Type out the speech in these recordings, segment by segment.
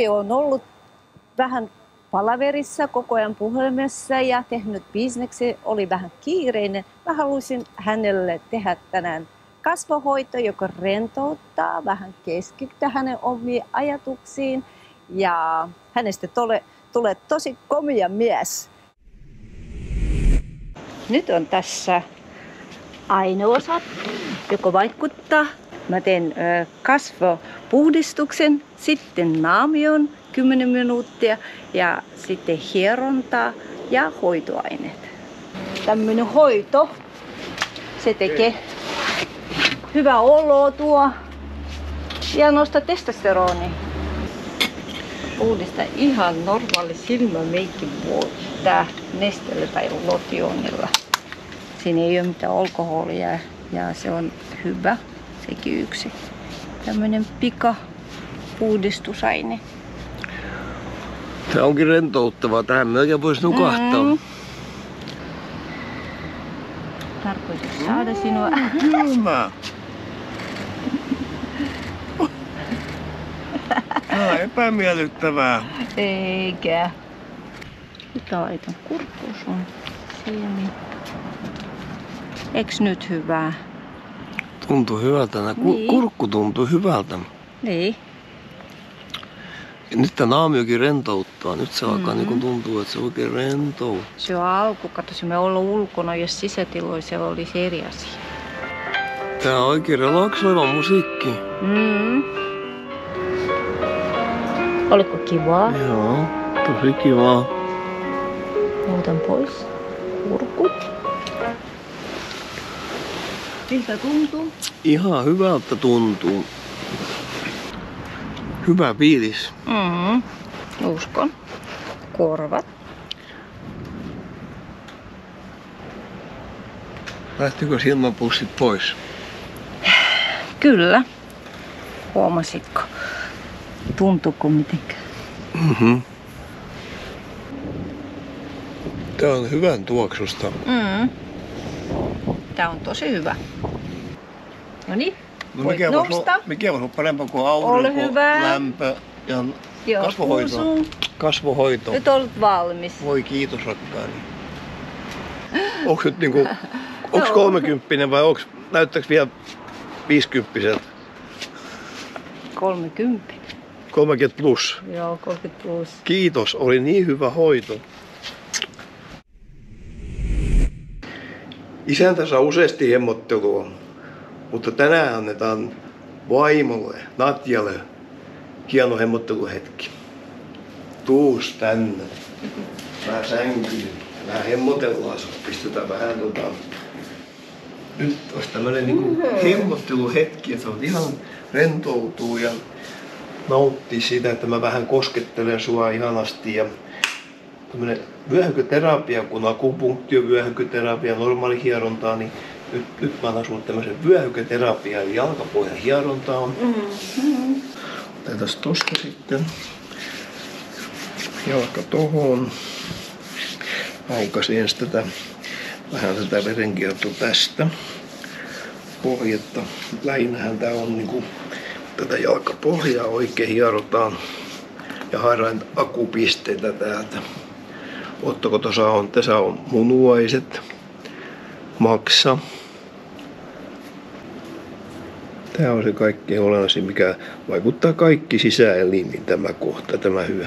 Tapio on ollut vähän palaverissa koko ajan puhelimessa ja tehnyt bisneksi, oli vähän kiireinen. Mä haluaisin hänelle tehdä tänään kasvohoito, joka rentouttaa, vähän keskittää hänen omiin ajatuksiin ja hänestä tulee, tulee tosi komia mies. Nyt on tässä aineosat, joka vaikuttaa. Mä teen kasvopuhdistuksen, sitten naamion 10 minuuttia ja sitten hierontaa ja hoitoaineet. Tämmöinen hoito, se tekee hyvä olo tuo ja nostaa testosteroni. Puhdista ihan normaali silmämeikki voi tää nesteellä tai lotionilla. Siinä ei ole mitään alkoholia ja se on hyvä, sekin yksi. Tämmönen pika puhdistusaine. Se onkin rentouttavaa. Tähän melkein voisi nukahtaa. Mm. Tarkoitus saada sinua. Hyvä. Tämä on epämiellyttävää. Eikä. Nyt laitan kurkkuun sun siemi. Eiks nyt hyvää? Tuntuu hyvältä. Nää ku- Niin. Kurkku tuntuu hyvältä. Niin. Ja nyt tämä naamiokin rentouttaa. Nyt se alkaa Mhm. niinku tuntua, että se oikein rentou. Se on alku. Katsoisimme olla ulkona, jos sisätiloissa olisi eri asia. Tää on oikein relaksoiva musiikki. Mm. Oliko kivaa? Joo, tosi kivaa. Muutan pois. Kurkut. Miltä tuntuu? Ihan hyvältä tuntuu. Hyvä fiilis. Mm. Uskon. Korvat. Lähtikö silmäpussit pois? Kyllä. Huomasitko? Tuntuuko mitenkään? Mhm. Tää on hyvän tuoksusta. Mm. Tää on tosi hyvä. No niin. No Voit mikä voisi, nousta. olla, mikä olla parempaa kuin Ole aurinko, hyvä. lämpö ja Joo, kasvohoito. kuusu. Kasvohoito. Nyt olet valmis. Voi kiitos rakkaani. Onks nyt niinku, onks Joo. kolmekymppinen vai onks, näyttääks vielä viisikymppiseltä? 30. 30 plus. Joo, 30 plus. Kiitos, oli niin hyvä hoito. Isäntä saa useasti hemmottelua, mutta tänään annetaan vaimolle, Natjalle, hieno hemmotteluhetki. Tuus tänne. Mä sänkyyn. Vähän hemmotellaan sut. Pistetään vähän tota... Nyt olisi tämmönen niinku hemmotteluhetki, että sä oot ihan rentoutuu ja nauttii siitä, että mä vähän koskettelen sua ihanasti ja tämmönen vyöhyköterapia, kun akupunktio, vyöhyköterapia, normaali hierontaa, niin nyt, nyt mä annan sulle tämmöisen vyöhyköterapia, eli jalkapohjan hierontaa. Mm-hmm. Otetaan tosta sitten jalka tohon. Aukasin ensin tätä, vähän tätä verenkiertoa tästä pohjetta. Lähinnähän tää on niinku tätä jalkapohjaa oikein hierotaan ja haetaan akupisteitä täältä. Ottako tuossa on, tässä on munuaiset, maksa. Tämä on se kaikkein olennaisin, mikä vaikuttaa kaikki sisäelimiin tämä kohta, tämä hyö.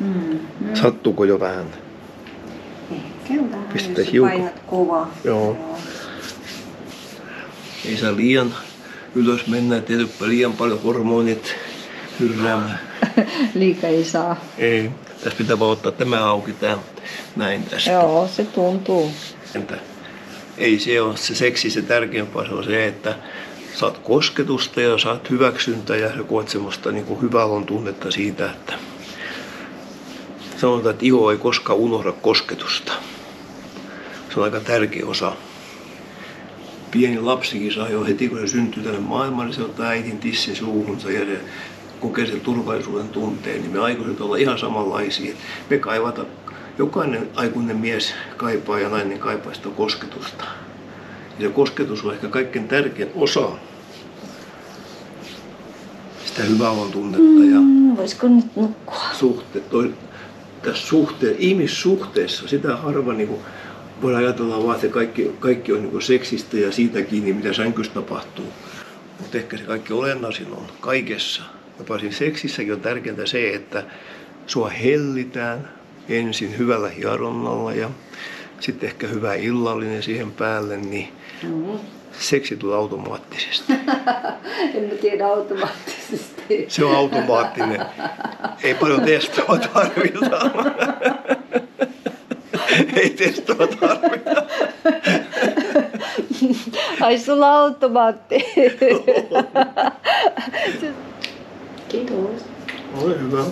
Mm. Sattuuko jo vähän? Ehkä vähän, jos hiukan. kovaa. Joo. Ei saa liian ylös mennä, tule liian paljon hormonit hyrräämään. Liika ei saa. Ei. Tässä pitää vaan ottaa tämä auki, tämä näin tästä. Joo, se tuntuu. Entä? Ei se ole se seksi se tärkeämpää, se on se, että saat kosketusta ja saat hyväksyntää ja koet semmoista niin kuin hyvää on tunnetta siitä, että sanotaan, että iho ei koskaan unohda kosketusta. Se on aika tärkeä osa. Pieni lapsikin saa jo heti, kun se syntyy tänne maailmaan, niin se ottaa äitin tissin suuhunsa ja se kokee sen turvallisuuden tunteen, niin me aikuiset ollaan ihan samanlaisia. Me kaivata, jokainen aikuinen mies kaipaa ja nainen kaipaa sitä kosketusta. Ja se kosketus on ehkä kaikkein tärkein osa sitä hyvää on tunnetta ja No voisiko nyt nukkua? Suhte, toi, tässä suhte, ihmissuhteessa, sitä harva niin kuin, voi ajatella vaan, että kaikki, kaikki on niin seksistä ja siitä kiinni, mitä sänkyssä tapahtuu. Mutta ehkä se kaikki olennaisin on kaikessa. Jopa siinä seksissäkin on tärkeintä se, että sua hellitään ensin hyvällä hieronnalla ja sitten ehkä hyvä illallinen siihen päälle, niin mm-hmm. seksi tulee automaattisesti. en mä tiedä automaattisesti. Se on automaattinen. Ei paljon testoa tarvita. Ei testoa tarvita. Ai sulla automaatti. Kiitos. Ole hyvä.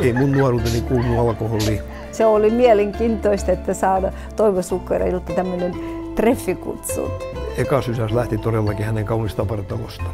Ei mun nuoruuteni kuulu alkoholi. Se oli mielenkiintoista, että saada Toivo Sukkareilta tämmöinen treffikutsu. Eka sysäys lähti todellakin hänen kaunista apartalosta.